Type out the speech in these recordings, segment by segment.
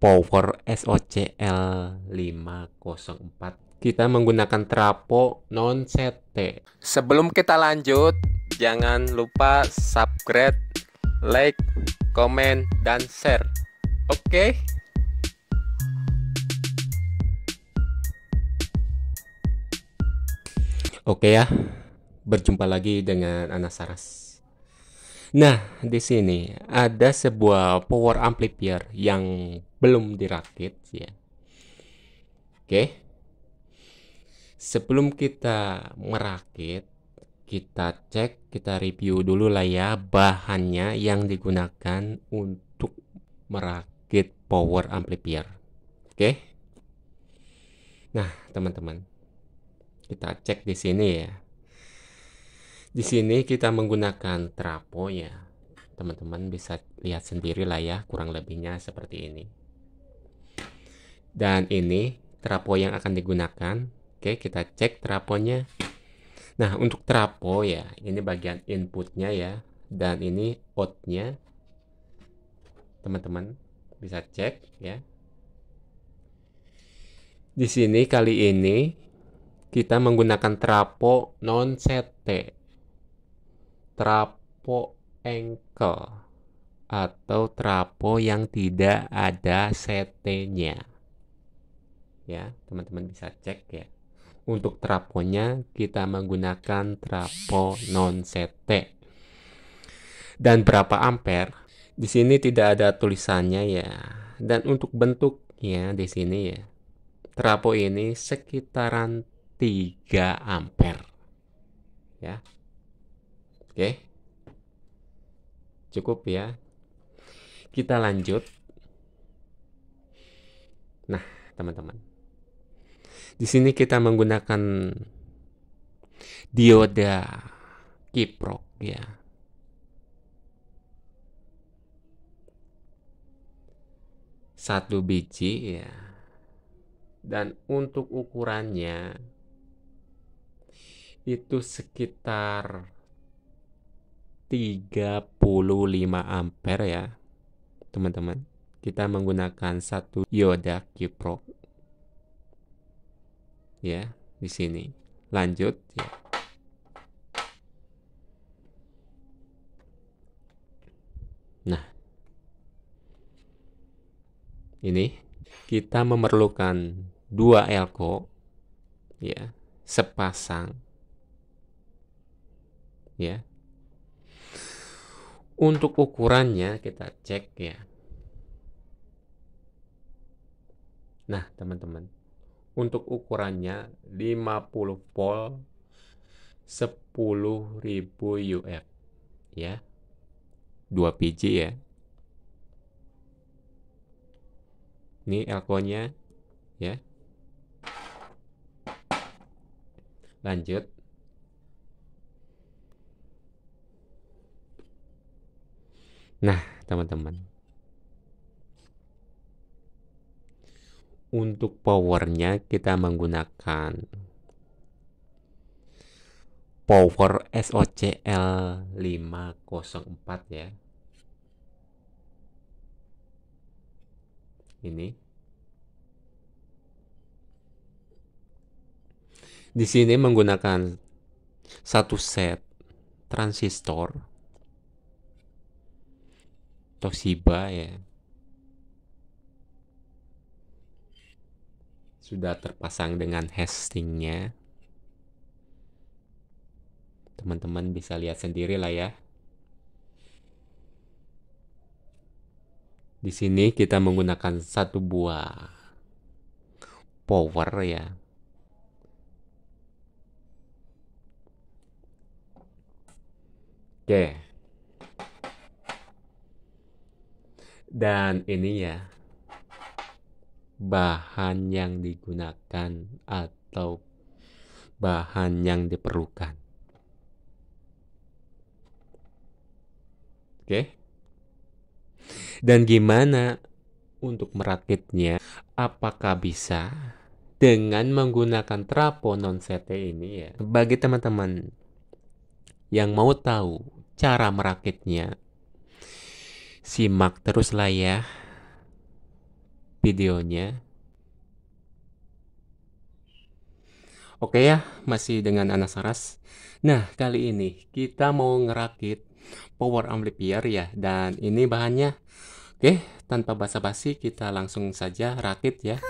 power SOCL 504 kita menggunakan trapo non CT Sebelum kita lanjut, jangan lupa subscribe, like, komen, dan share. Oke? Oke ya, berjumpa lagi dengan Anas Saras. Nah, di sini ada sebuah power amplifier yang belum dirakit ya. Oke. Sebelum kita merakit, kita cek, kita review dulu lah ya bahannya yang digunakan untuk merakit power amplifier. Oke. Nah, teman-teman, kita cek di sini ya. Di sini kita menggunakan trapo ya. Teman-teman bisa lihat sendiri lah ya, kurang lebihnya seperti ini. Dan ini trapo yang akan digunakan. Oke, kita cek traponya. Nah, untuk trapo ya, ini bagian inputnya ya. Dan ini outnya. Teman-teman bisa cek ya. Di sini kali ini kita menggunakan trapo non CT trapo engkel atau trapo yang tidak ada CT-nya ya teman-teman bisa cek ya. Untuk traponya kita menggunakan trapo non CT dan berapa ampere? Di sini tidak ada tulisannya ya. Dan untuk bentuknya di sini ya trapo ini sekitaran 3 ampere. Ya. Oke. Cukup ya. Kita lanjut. Nah teman-teman di sini kita menggunakan dioda kiprok ya. Satu biji ya. Dan untuk ukurannya itu sekitar 35 ampere ya teman-teman. Kita menggunakan satu Yoda Q-Pro ya di sini. Lanjut ya. Nah. Ini kita memerlukan dua elko ya sepasang ya. Untuk ukurannya kita cek ya. Nah teman-teman untuk ukurannya 50 volt 10.000 UF ya. Dua biji ya. Ini elkonya ya. Lanjut. Nah teman-teman untuk powernya kita menggunakan power SOCL 504 ya. Ini. Di sini menggunakan satu set transistor Toshiba ya sudah terpasang dengan hashtingnya teman-teman bisa lihat sendiri lah ya. Di sini kita menggunakan satu buah power ya. Oke. Dan ini ya bahan yang digunakan atau bahan yang diperlukan. Oke? Dan gimana untuk merakitnya? Apakah bisa? Dengan menggunakan trapo non CT ini ya. Bagi teman-teman yang mau tahu cara merakitnya simak teruslah ya videonya. Oke ya, masih dengan Anas Saras. Nah, kali ini kita mau ngerakit power amplifier ya, dan ini bahannya. Oke, tanpa basa-basi kita langsung saja rakit ya.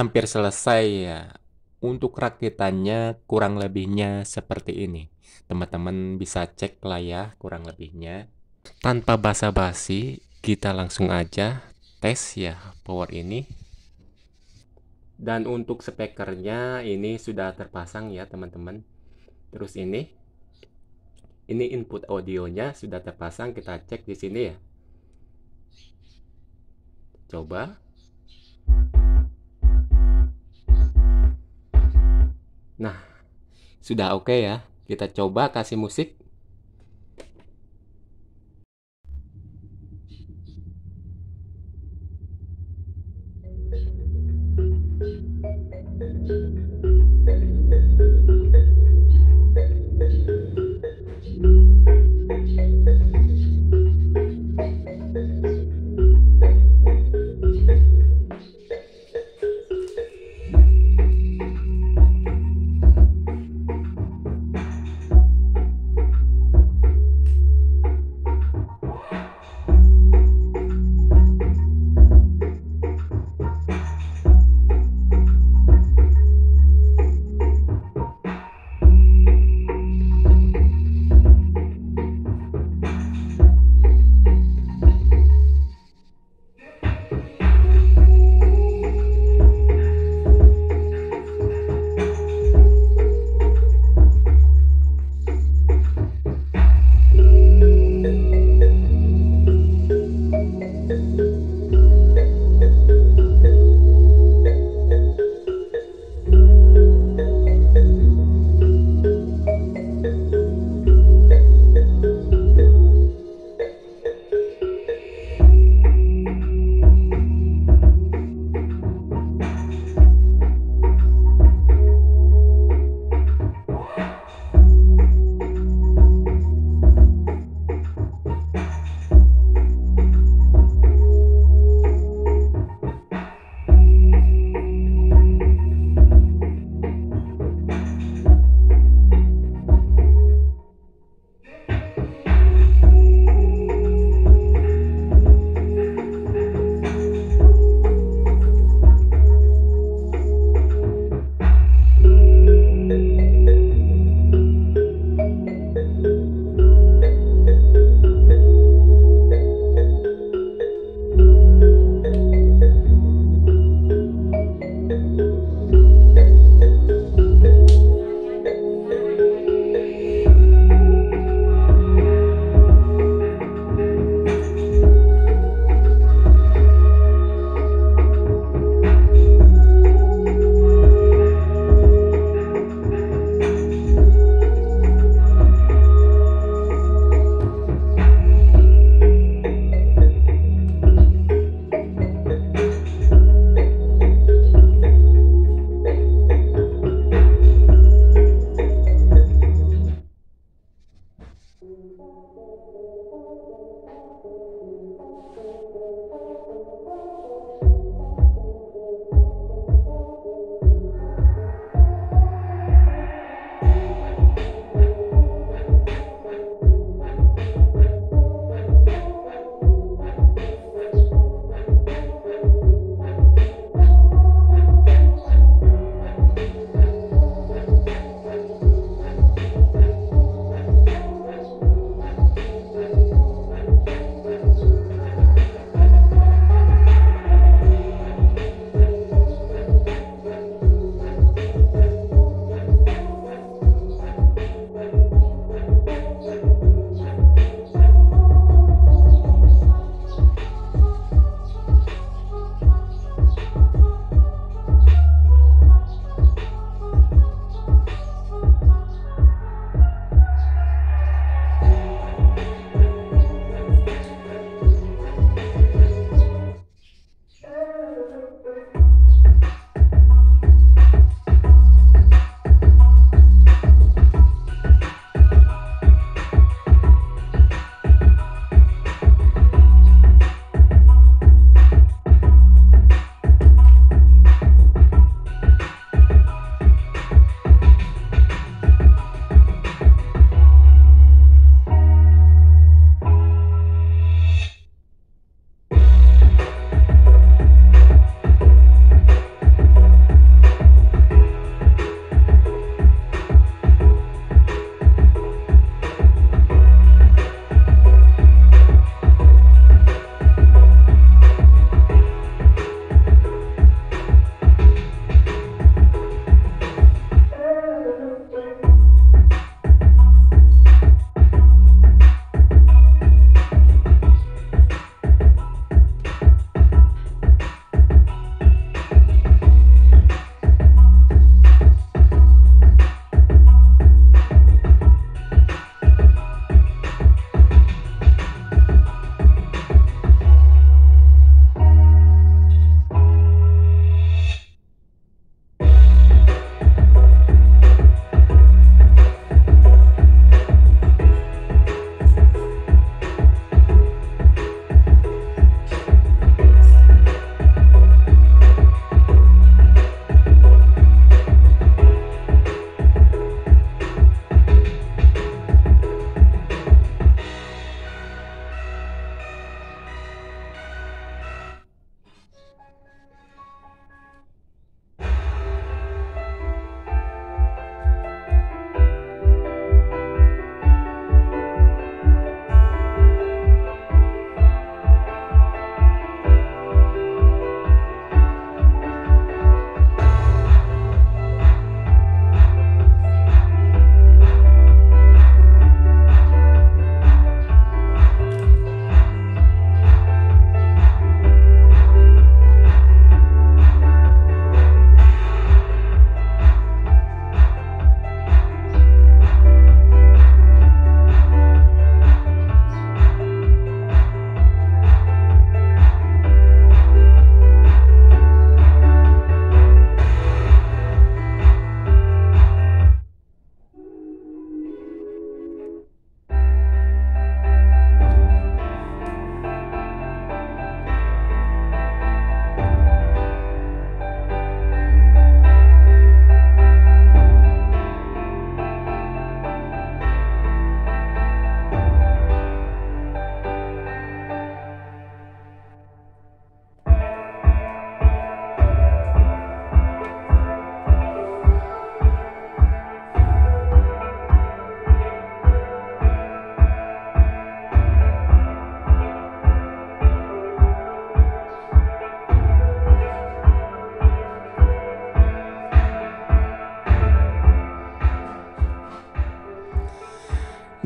Hampir selesai ya. Untuk rakitannya kurang lebihnya seperti ini. Teman-teman bisa cek lah ya kurang lebihnya. Tanpa basa-basi, kita langsung aja tes ya power ini. Dan untuk speakernya ini sudah terpasang ya teman-teman. Terus ini ini input audionya sudah terpasang, kita cek di sini ya. Coba. Nah, sudah oke ya. Kita coba kasih musik.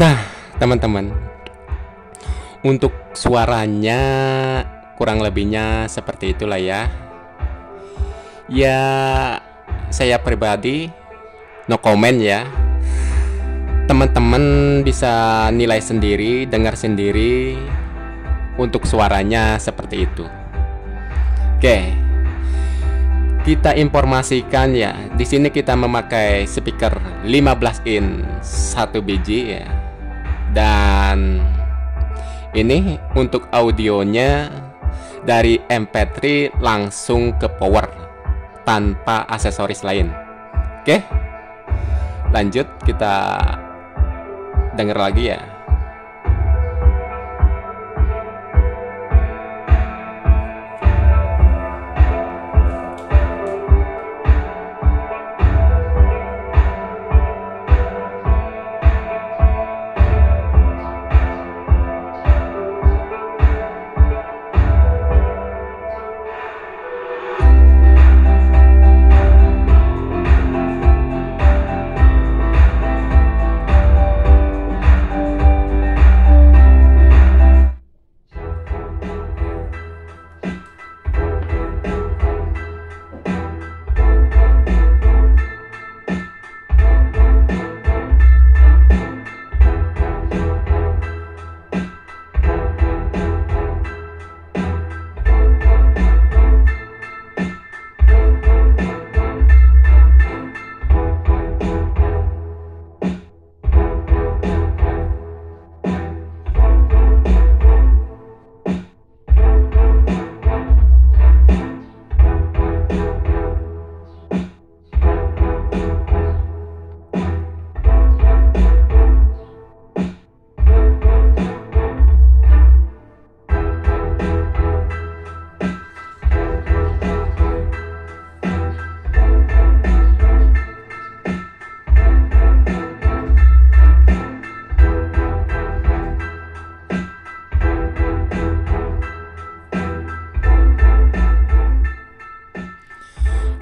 Nah, teman-teman, untuk suaranya kurang lebihnya seperti itulah ya. Ya, saya pribadi no comment ya. Teman-teman bisa nilai sendiri, dengar sendiri untuk suaranya seperti itu. Oke. Kita informasikan ya, di sini kita memakai speaker 15 in satu biji ya. Dan ini untuk audionya dari MP3 langsung ke power tanpa aksesoris lain. Oke. Lanjut kita denger lagi ya.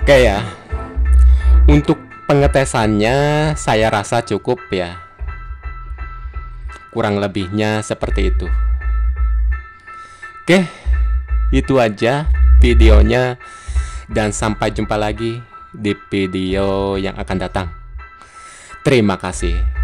Oke ya. Untuk pengetesannya saya rasa cukup ya. Kurang lebihnya seperti itu. Oke, itu aja videonya dan sampai jumpa lagi di video yang akan datang. Terima kasih.